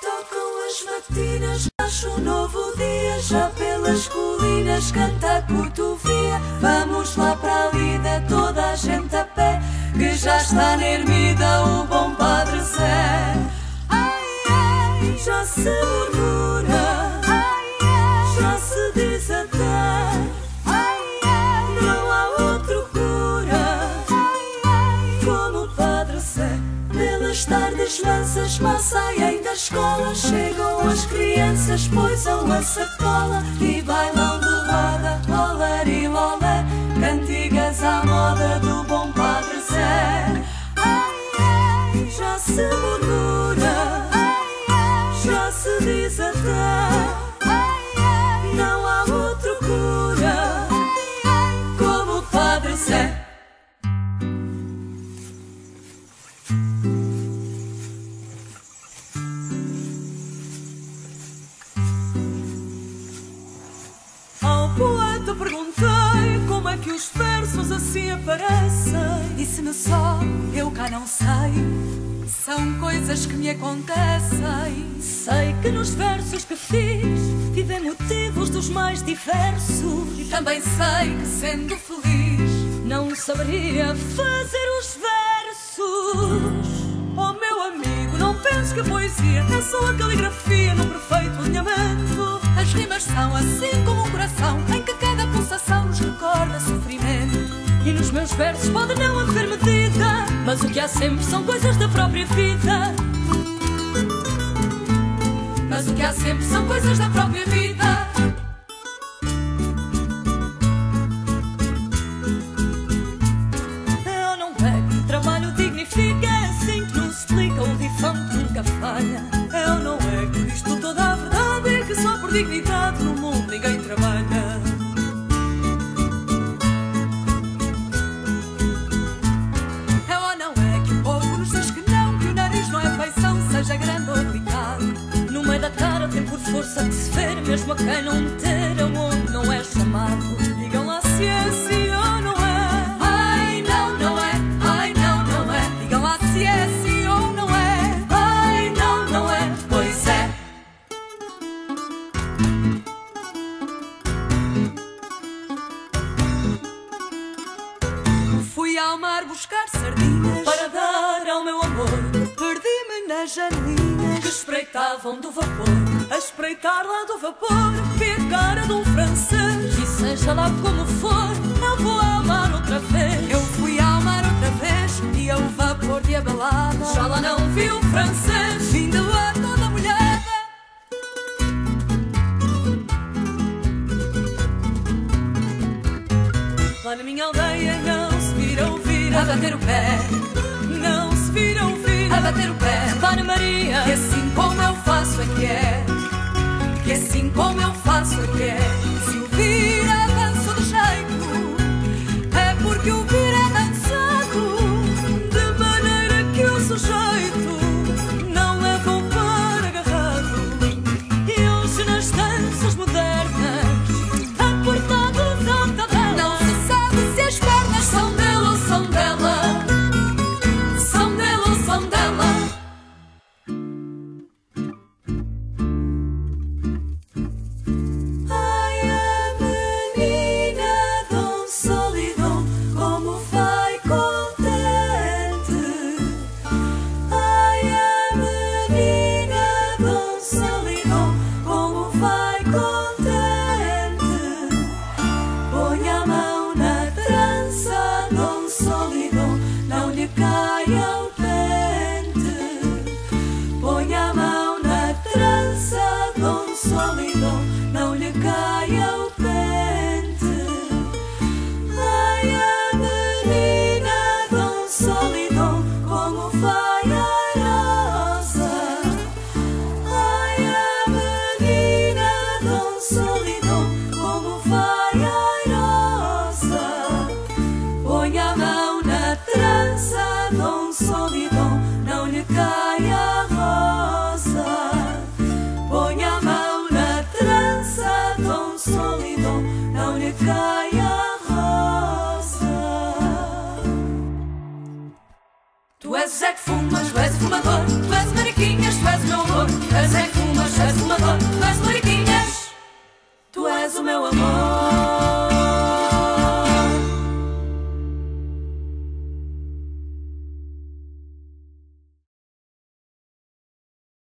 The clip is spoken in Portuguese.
Tocam as matinas, nasce um novo dia. Já pelas colinas canta a cotovia. Vamos lá para a lida, toda a gente a pé. Que já está na ermida o bom Padre Zé. Ai, ai, já se murmura. Zé. Pelas tardes mansas, mal saem da escola. Chegam as crianças, poisam a sacola e bailam de roda, olé poeta perguntei como é que os versos assim aparecem. Disse-me só, eu cá não sei. São coisas que me acontecem. Sei que nos versos que fiz tive motivos dos mais diversos. E também sei que sendo feliz Não saberia fazer os versos. Oh meu amigo, não penses que a poesia é só a caligrafia no perfeito alinhamento. As rimas são assim Nos meus versos pode não haver medida, mas o que há sempre são coisas da própria vida. Mas o que há sempre são coisas da própria vida. É ou não é que trabalho dignifica? É assim que não se explica o que nunca falha. É ou não é que tu toda a verdade e que só por dignidade no mundo ninguém trabalha. Seja grande ou delicado. No meio da cara tem por força de se ver, mesmo a quem não ter aonde não é chamado. Espreitavam do vapor. A espreitar lá do vapor Vi a cara de um francês E seja lá como for, não vou ao mar outra vez. Eu fui ao mar outra vez E ao vapor de abalada já lá não vi o francês. Vim de lá toda molhada Lá na minha aldeia não se vira ouvir A bater o pé, Não se vira ouvir a bater o pé. Dona Maria, Que assim como eu faço é que é Que assim como eu faço é que é Se o vir é dança do jeito É porque o vir és o Zé que fumas, tu és o fumador, tu és o mariquinhas, tu és o meu amor, és em fumas, és fumador, tu és mariquinhas, tu és o meu amor.